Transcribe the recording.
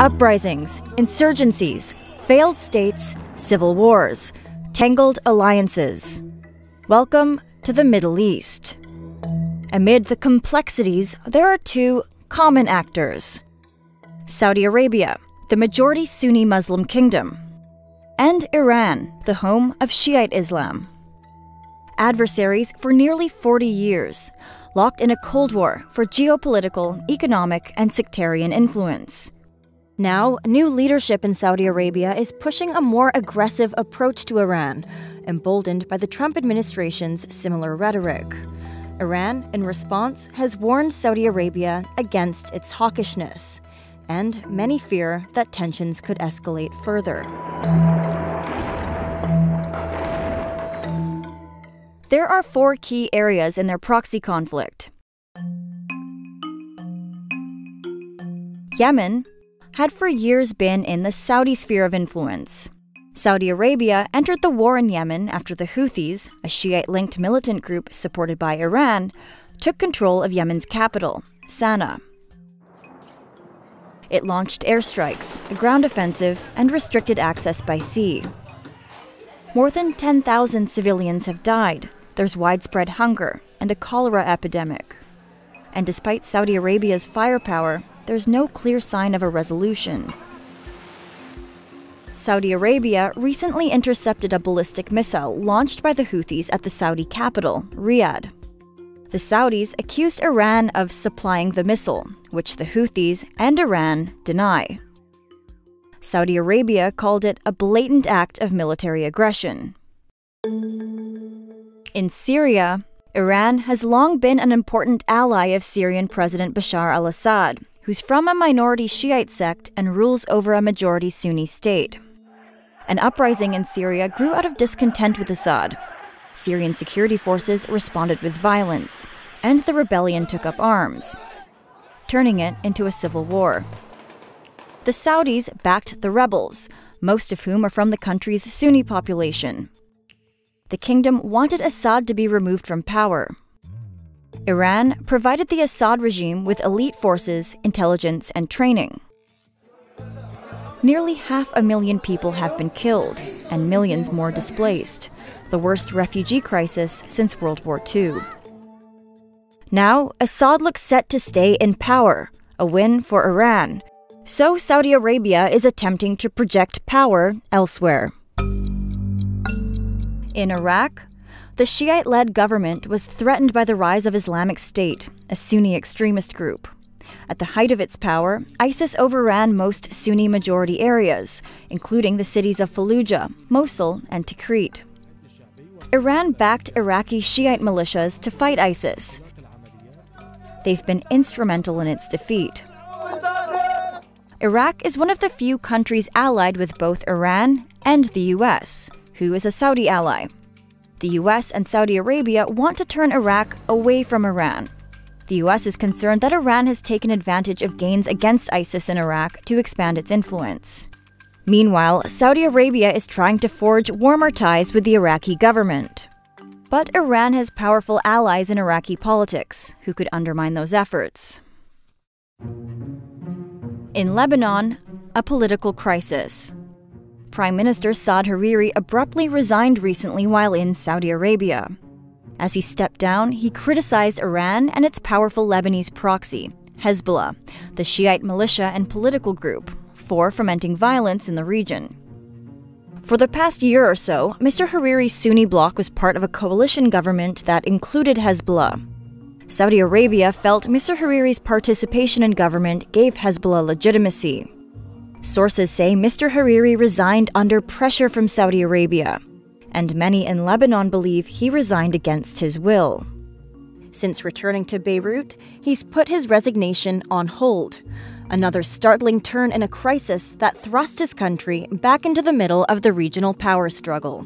Uprisings, insurgencies, failed states, civil wars, tangled alliances. Welcome to the Middle East. Amid the complexities, there are two common actors Saudi Arabia, the majority Sunni Muslim kingdom, and Iran, the home of Shiite Islam. Adversaries for nearly 40 years, locked in a Cold War for geopolitical, economic, and sectarian influence. Now, new leadership in Saudi Arabia is pushing a more aggressive approach to Iran, emboldened by the Trump administration's similar rhetoric. Iran, in response, has warned Saudi Arabia against its hawkishness, and many fear that tensions could escalate further. There are four key areas in their proxy conflict. Yemen had for years been in the Saudi sphere of influence. Saudi Arabia entered the war in Yemen after the Houthis, a Shiite linked militant group supported by Iran, took control of Yemen's capital, Sana'a. It launched airstrikes, a ground offensive, and restricted access by sea. More than 10,000 civilians have died, there's widespread hunger and a cholera epidemic. And despite Saudi Arabia's firepower, there's no clear sign of a resolution. Saudi Arabia recently intercepted a ballistic missile launched by the Houthis at the Saudi capital, Riyadh. The Saudis accused Iran of supplying the missile, which the Houthis and Iran deny. Saudi Arabia called it a blatant act of military aggression. In Syria, Iran has long been an important ally of Syrian President Bashar al Assad, who's from a minority Shiite sect and rules over a majority Sunni state. An uprising in Syria grew out of discontent with Assad. Syrian security forces responded with violence, and the rebellion took up arms, turning it into a civil war. The Saudis backed the rebels, most of whom are from the country's Sunni population, the kingdom wanted Assad to be removed from power. Iran provided the Assad regime with elite forces, intelligence, and training. Nearly half a million people have been killed, and millions more displaced, the worst refugee crisis since World War II. Now, Assad looks set to stay in power, a win for Iran. So, Saudi Arabia is attempting to project power elsewhere. In Iraq, the Shiite led government was threatened by the rise of Islamic State, a Sunni extremist group. At the height of its power, ISIS overran most Sunni majority areas, including the cities of Fallujah, Mosul, and Tikrit. Iran backed Iraqi Shiite militias to fight ISIS. They've been instrumental in its defeat. Iraq is one of the few countries allied with both Iran and the US who is a Saudi ally. The US and Saudi Arabia want to turn Iraq away from Iran. The US is concerned that Iran has taken advantage of gains against ISIS in Iraq to expand its influence. Meanwhile, Saudi Arabia is trying to forge warmer ties with the Iraqi government. But Iran has powerful allies in Iraqi politics who could undermine those efforts. In Lebanon, a political crisis. Prime Minister Saad Hariri abruptly resigned recently while in Saudi Arabia. As he stepped down, he criticized Iran and its powerful Lebanese proxy, Hezbollah, the Shiite militia and political group, for fomenting violence in the region. For the past year or so, Mr. Hariri's Sunni bloc was part of a coalition government that included Hezbollah. Saudi Arabia felt Mr. Hariri's participation in government gave Hezbollah legitimacy. Sources say Mr. Hariri resigned under pressure from Saudi Arabia, and many in Lebanon believe he resigned against his will. Since returning to Beirut, he's put his resignation on hold. Another startling turn in a crisis that thrust his country back into the middle of the regional power struggle.